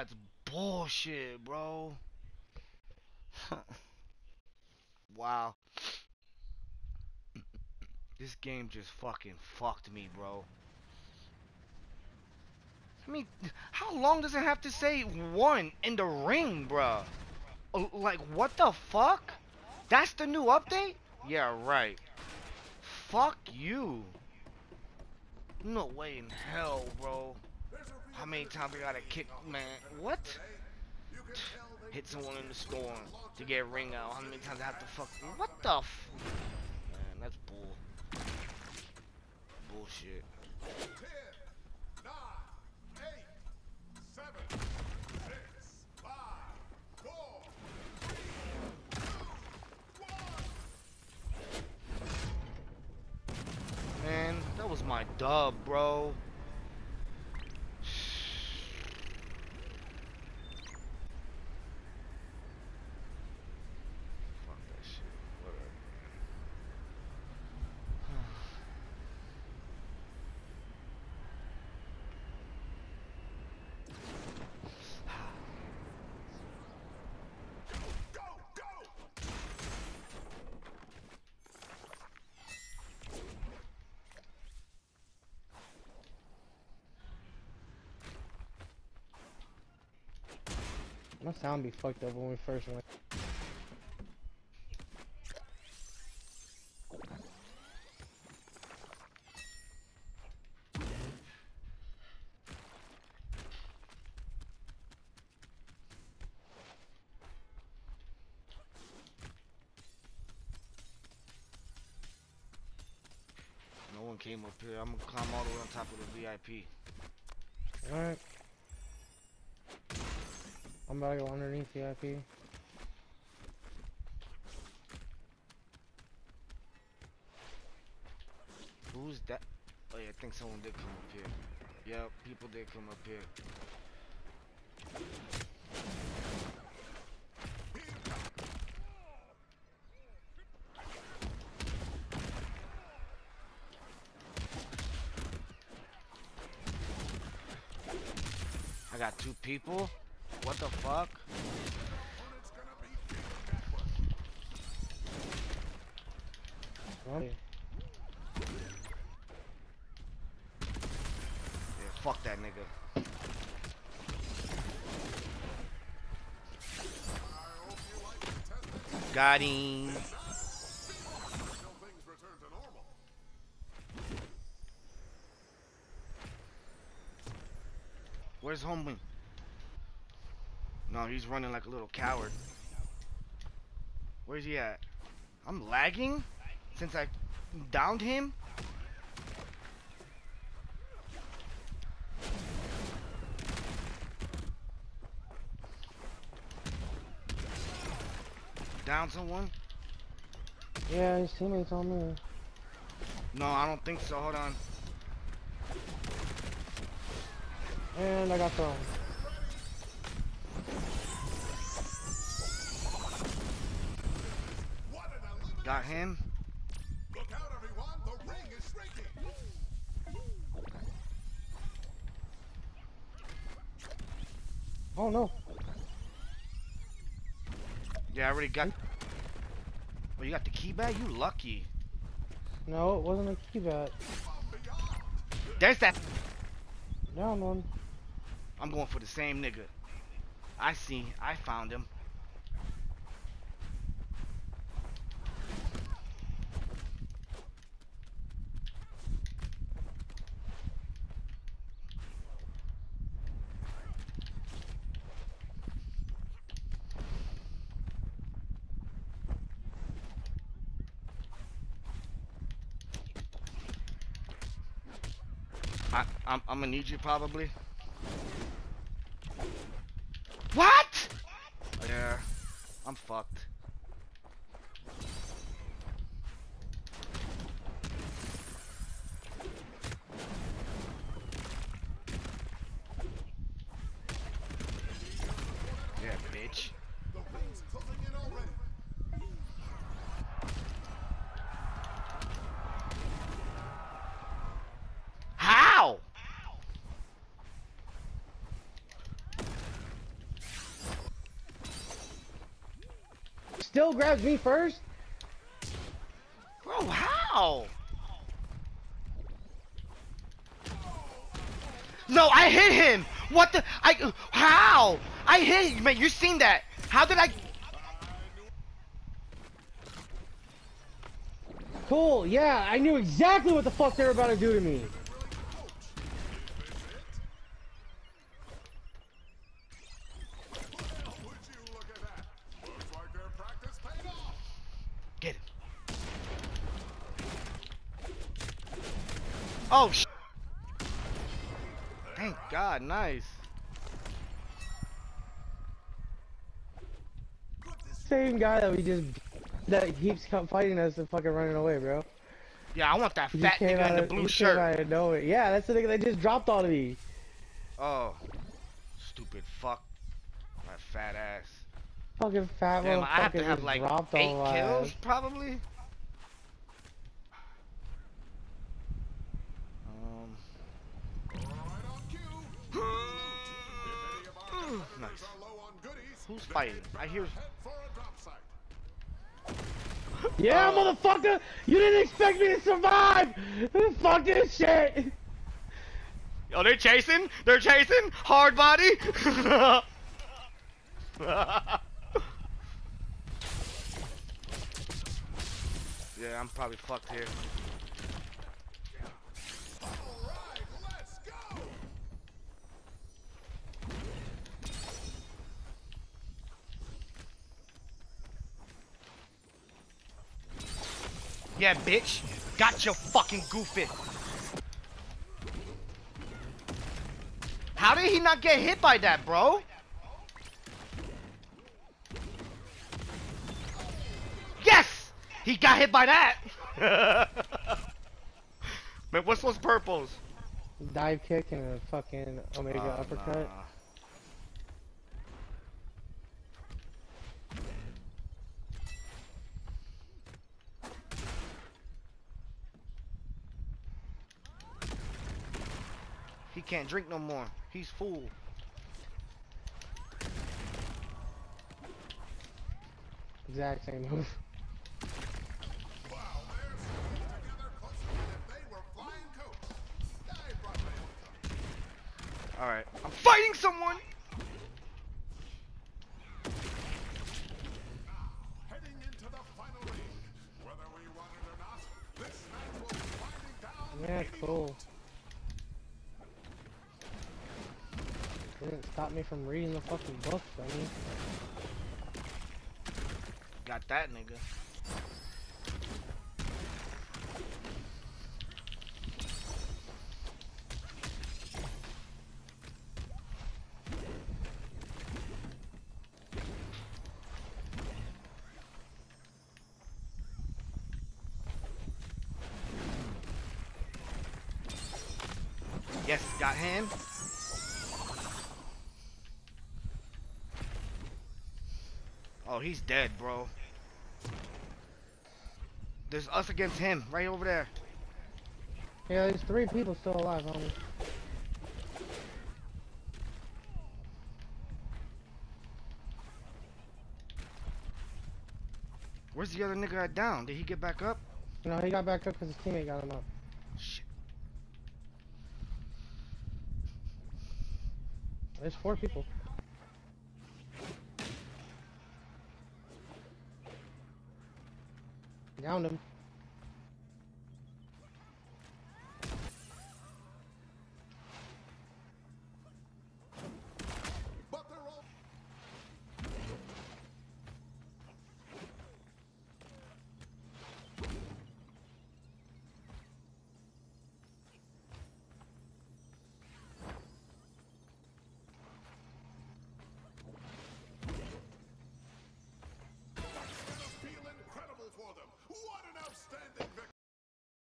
That's bullshit, bro. wow. This game just fucking fucked me, bro. I mean, how long does it have to say one in the ring, bruh? Uh, Like, what the fuck? That's the new update? Yeah, right. Fuck you. No way in hell, bro. How many times I gotta kick, man? What? Hit someone in the storm to get a ring out. How many times I have to fuck? What the f? Man, that's bull. Bullshit. Man, that was my dub, bro. Fuck that shit. Whatever, man. My sound be fucked up when we first went. No one came up here. I'm gonna climb all the way on top of the VIP. Alright. I'm about to go underneath the IP. Who's that? Oh yeah, I think someone did come up here. Yeah, people did come up here. I got two people? What the fuck? Yeah, fuck that nigga. Got him. Where's homie? No, he's running like a little coward. Where's he at? I'm lagging since I downed him. Down someone? Yeah, his teammates on me. No, I don't think so. Hold on. And I got thrown. Got him. Look out, everyone! The ring is shrinking! Oh no. Yeah, I already got. Oh, you got the key bag? You lucky. No, it wasn't a key bag. There's that. Down one. I'm going for the same nigga. I see. I found him. I, I'm, I'm gonna need you probably. What? Yeah, I'm fucked. Yeah, bitch. The ring's closing in already. How? Still grabs me first? Bro, how? No, I hit him. What the? I how? I hit him, man. You seen that? How did I? Cool, yeah, I knew exactly what the fuck they were about to do to me. Would you look at that? Looks like their practice paid off. Get him. Oh sh. Thank God, nice. Same guy that we just that keeps fighting us and fucking running away, bro. Yeah, I want that fat nigga in the of- blue shirt. out of nowhere. Yeah, that's the nigga that just dropped all of me. Oh, stupid fuck. My fat ass. Fucking fat Damn, I have to have like eight kills, probably. Um, All right, on cue. If any of our competitors Nice. are low on goodies, Who's fighting? I hear- head for a drop site. Yeah, Oh. motherfucker! You didn't expect me to survive! Fuck this shit! oh, they're chasing. They're chasing. Hard body. yeah, I'm probably fucked here. Yeah, bitch. Got your fucking goofy. How did he not get hit by that, bro? Yes! He got hit by that! Man, what's those purples? Dive kick and a fucking Omega Oh, uppercut. nah. Can't drink no more. He's full. Exact same move. Wow, they're sticking together closer than if they were flying coach. I brought my own coach. Alright. I'm fighting someone! Heading into the final ring. Whether we want it or not, this match will be winding down. Yeah, any cool. moment. Didn't stop me from reading the fucking book, dummy. Got that nigga. Yes, got him. Oh, he's dead, bro. There's us against him, right over there. Yeah, there's three people still alive, homie. Where's the other nigga at down? Did he get back up? No, he got back up because his teammate got him up. Shit. There's four people. Downed him.